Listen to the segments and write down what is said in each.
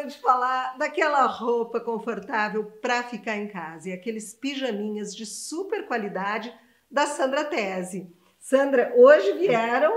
hora de falar daquela roupa confortável para ficar em casa e aqueles pijaminhas de super qualidade da Sandra Tese. Sandra, hoje vieram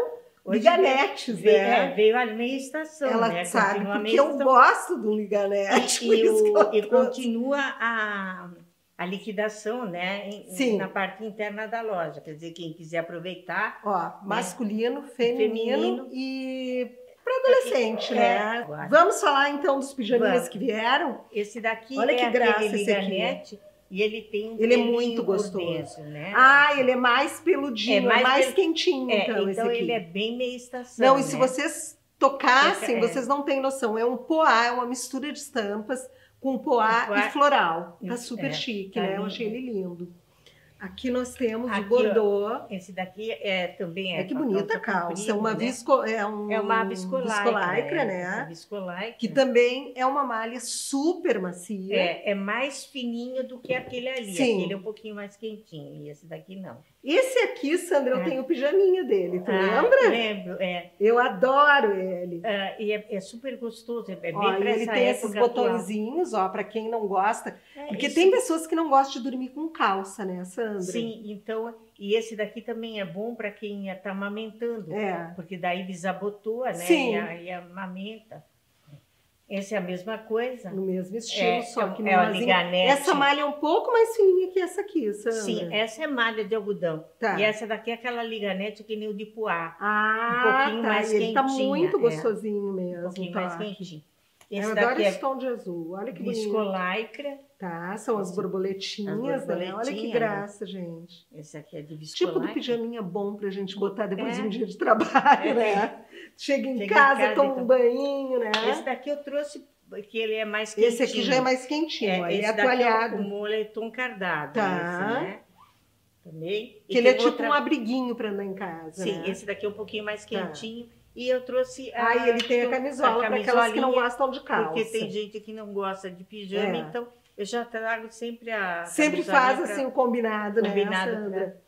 hoje liganetes, veio, né? É, veio a meia estação, Ela né? sabe Continua porque eu estação. gosto do liganete. E, que o- e continua a, a liquidação, né? em- Sim. Na parte interna da loja. Quer dizer, quem quiser aproveitar. Ó, masculino, feminino, Feminino. e para adolescente, É, né? agora. Vamos falar então dos pijaminhas Vamos. que vieram? Esse daqui Olha é que graça esse aqui. e ele tem um Ele é muito gostoso. dentro, né? Ah, ele é mais peludinho, É é mais mais, quentinho, É, então, aqui. ele é bem meia estação. Não, e se né? vocês tocassem, É, é. vocês não têm noção. É um poá, é uma mistura de estampas com poá, poá- e floral. Tá super é, chique, tá né? Eu lindo. achei ele lindo. Aqui nós temos Aqui, o. Esse daqui é também é. É que bonita a calça. É comprida, uma, né? visco, é um É uma viscolaicra, viscolaicra, é, né? viscolaicra. Que também é uma malha super macia. É, é mais fininho do que aquele ali. Sim. Aquele é um pouquinho mais quentinho. E esse daqui não. Esse aqui, Sandra, eu É. tenho o pijaminha dele. Tu Ah, lembra? Lembro, é. Eu adoro ele. Ah, e é, é super gostoso. É bem Ó, pra e ele tem esses atual. botõezinhos, ó, para quem não gosta. É, Porque isso- tem pessoas que não gostam de dormir com calça, né, Sandra? Sim, então. E esse daqui também é bom para quem está amamentando. É. Porque daí desabotoa, né? Sim. E, a- e amamenta. Essa é a mesma coisa. No mesmo estilo, É, só que é o menorzinho. liganete. Essa malha é um pouco mais fininha que essa aqui, Sandra. Sim, essa é malha de algodão. Tá. E essa daqui é aquela liganete que nem o de poá. Ah, um pouquinho tá. mais e ele tá quentinha, muito é. gostosinho mesmo. Um pouquinho tá? mais quentinho. Eu Esse adoro daqui esse é tom de azul. Olha que bonito. viscolaicra. Tá, são as As borboletinhas, né? Olha que borboletinhas, graça, gente. Esse aqui é de Tipo viscolaicra. do pijaminha bom pra gente botar depois É. de um dia de trabalho, É. né? Chega em Chega casa, casa, toma um então. banho, né? Esse daqui eu trouxe que ele é mais quentinho. Esse aqui já é mais quentinho, ó, ele é esse daqui. É o moletom cardado. Tá. Esse, né? Também. Que ele é tipo outra- um abriguinho pra andar em casa. Sim, né? esse daqui é um pouquinho mais Tá. E eu trouxe. a- Aí ele tem a camisola para aquelas que não gostam de calça. Porque tem gente que não gosta de pijama, É. então eu já trago sempre a. Sempre faz pra- assim o combinado, né, combinado Sandra? pra-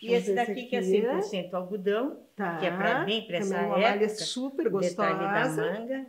E esse daqui, que é 100% algodão, Tá. que é pra bem pra essa uma malha época. super detalhe da gostosa. manga.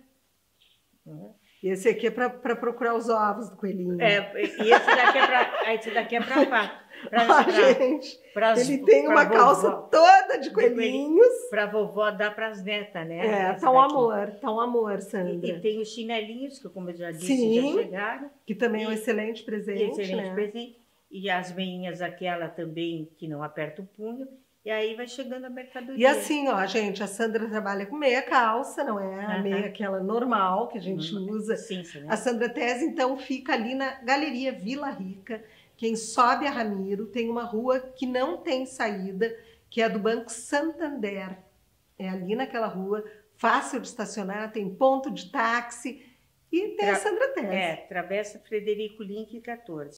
E esse aqui é para procurar os ovos do coelhinho. É, e esse daqui é pra, esse daqui é pra, pra, Ah, pra- gente, pras- ele tem uma vovó- calça toda de coelhinhos. Pra vovó dar pras netas, né? É, tá um amor, tá um amor, E, Sandra. e tem os chinelinhos, que como eu já disse, Sim. já chegaram. Que também é um e- excelente presente, Excelente né? presente. E as meinhas, aquela também que não aperta o punho. E aí vai chegando a mercadoria. E assim, ó, gente, a Sandra trabalha com meia calça, não é? A meia aquela normal que a gente Hum, usa. Sim, sim. A Sandra Tese, então, fica ali na Galeria Vila Rica. Quem sobe a Ramiro tem uma rua que não tem saída, que é a do Banco Santander. É ali naquela rua, fácil de estacionar, tem ponto de táxi e tem a Tra- Sandra Tese. É, Travessa Frederico Link 14.